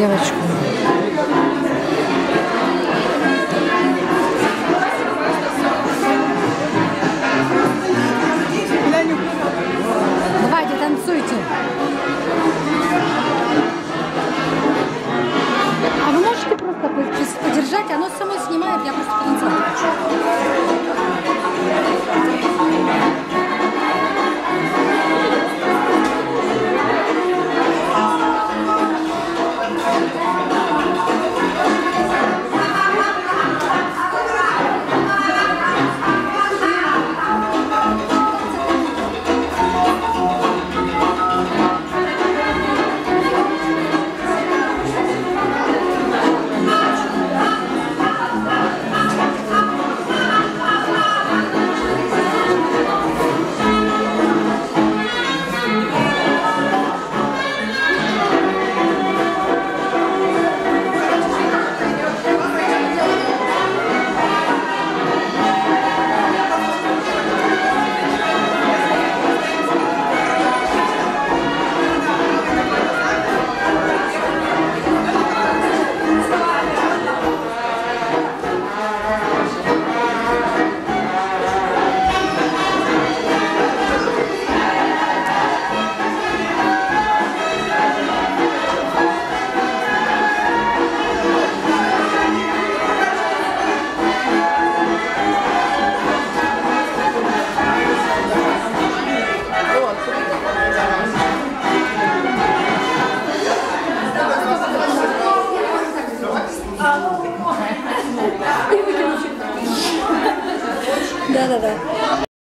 девочку. Давайте, танцуйте. А вы можете просто по- подержать? Оно само снимает, я просто потанцевать 对，对。